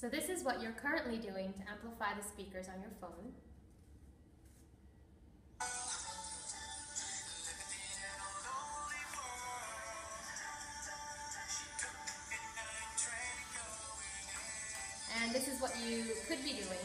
So this is what you're currently doing to amplify the speakers on your phone. And this is what you could be doing